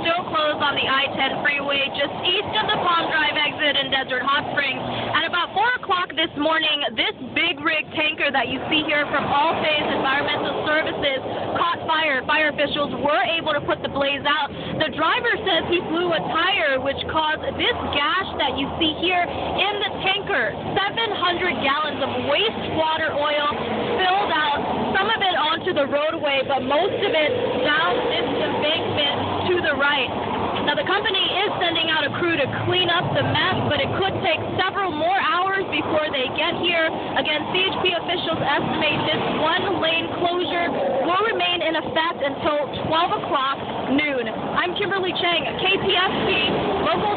still closed on the I-10 freeway just east of the Palm Drive exit in Desert Hot Springs. At about 4 o'clock this morning, this big rig tanker that you see here from All-Phase Environmental Services caught fire. Fire officials were able to put the blaze out. The driver says he blew a tire, which caused this gash that you see here in the tanker. 700 gallons of wastewater oil spilled out, some of it onto the roadway, but most of it down this right. Now, the company is sending out a crew to clean up the mess, but it could take several more hours before they get here. Again, CHP officials estimate this one lane closure will remain in effect until 12 o'clock noon. I'm Kimberly Chang, KPSP, Local2.com.